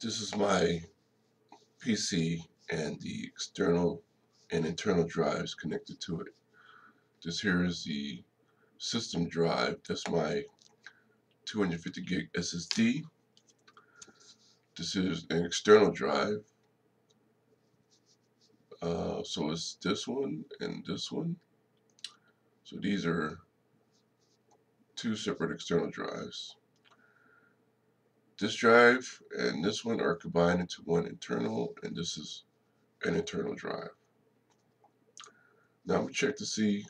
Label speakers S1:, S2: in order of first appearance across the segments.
S1: this is my PC and the external and internal drives connected to it. This here is the system drive. That's my 250 gig SSD. This is an external drive. Uh, so it's this one and this one. So these are two separate external drives. This drive and this one are combined into one internal, and this is an internal drive. Now I'm going to check to see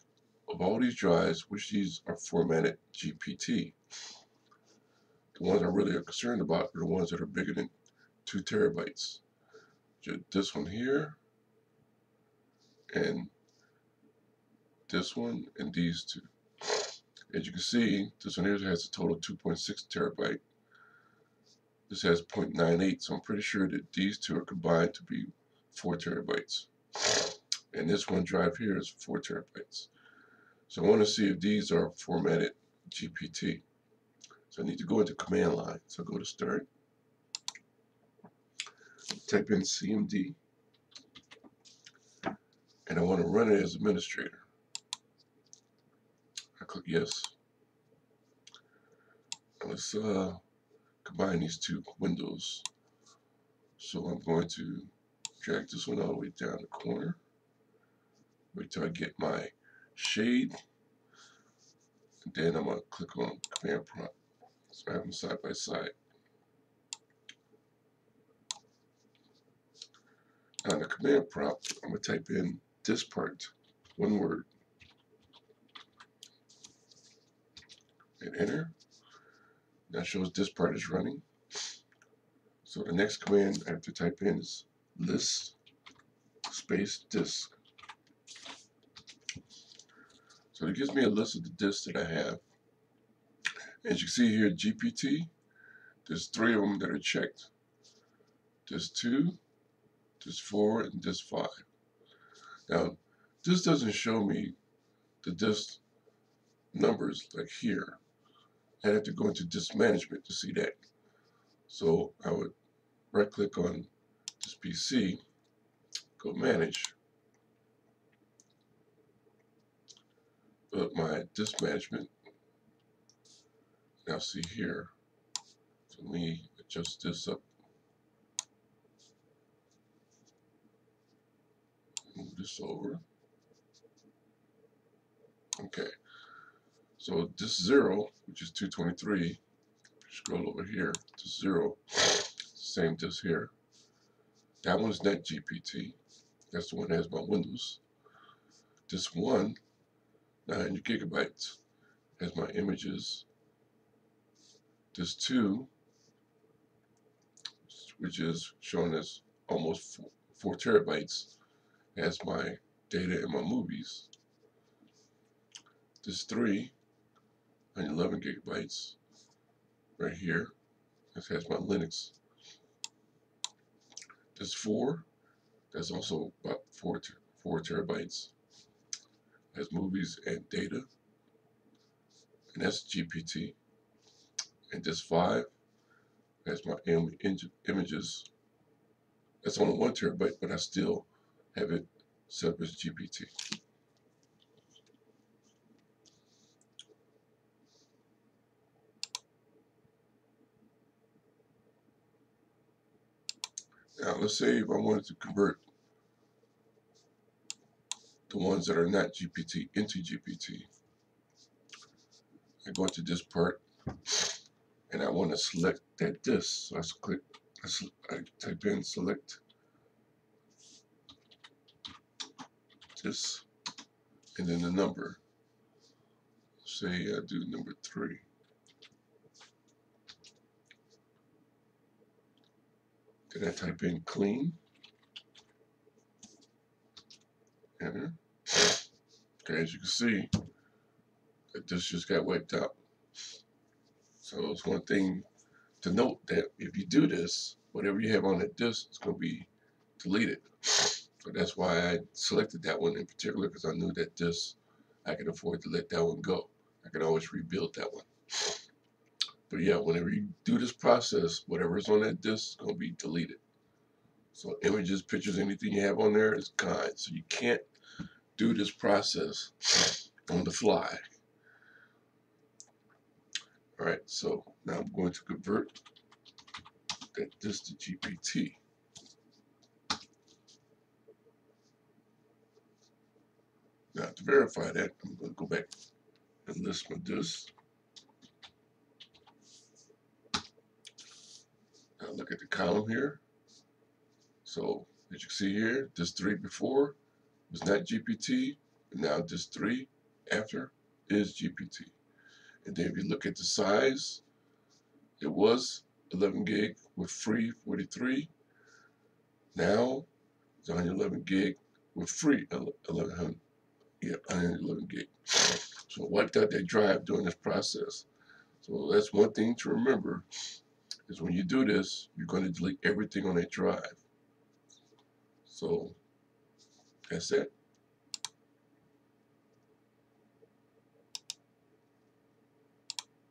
S1: of all these drives, which these are formatted GPT. The ones I'm really concerned about are the ones that are bigger than two terabytes. This one here, and this one, and these two. As you can see, this one here has a total 2.6 terabyte. This has 0.98, so I'm pretty sure that these two are combined to be 4 terabytes. And this one drive here is 4 terabytes. So I want to see if these are formatted GPT. So I need to go into command line. So go to start, type in CMD, and I want to run it as administrator. I click yes. Let's uh, combine these two windows. So I'm going to drag this one all the way down the corner. Wait till I get my shade. And then I'm going to click on command prompt. So I have them side by side. In the command prompt, I'm going to type in diskpart, one word. and enter. That shows diskpart is running. So the next command I have to type in is list space disk. So it gives me a list of the disks that I have. As you see here, GPT, there's three of them that are checked. There's two, there's four, and there's five. Now, this doesn't show me the disk numbers like here. I have to go into disk management to see that. So I would right click on this PC, go manage, put my disk management. Now see here, let me adjust this up. Move this over. Okay. So this zero, which is 223, scroll over here to zero, same disk here. That one's not GPT. That's the one that has my Windows. This one, 900 gigabytes, has my images. This two, which is shown as almost four, four terabytes, has my data and my movies. This three, 11 gigabytes right here. This has my Linux. This four, that's also about four ter four terabytes. Has movies and data, and that's GPT. And this five has my Im images. That's only one terabyte, but I still have it set up as GPT. Now let's say if I wanted to convert the ones that are not GPT into GPT. I go into diskpart and I want to select that disk. So I click, I type in select disk and then the number. Say I do number three. I type in clean. Enter. Okay, as you can see, this just got wiped out. So it's one thing to note that if you do this, whatever you have on that disk is going to be deleted. So that's why I selected that one in particular because I knew that this, I could afford to let that one go. I could always rebuild that one. But yeah, whenever you do this process, whatever's on that disk is going to be deleted. So images, pictures, anything you have on there is gone. So you can't do this process on the fly. All right, so now I'm going to convert that disk to GPT. Now to verify that, I'm going to go back and list my disks. Now look at the column here. So as you can see here, this three before was not GPT, and now this three after is GPT. And then if you look at the size, it was 11 gig with free 43. Now it's 111 gig with free 1100 yeah, 111 gig. So wiped out that drive during this process. So that's one thing to remember is when you do this, you're going to delete everything on that drive. So that's it.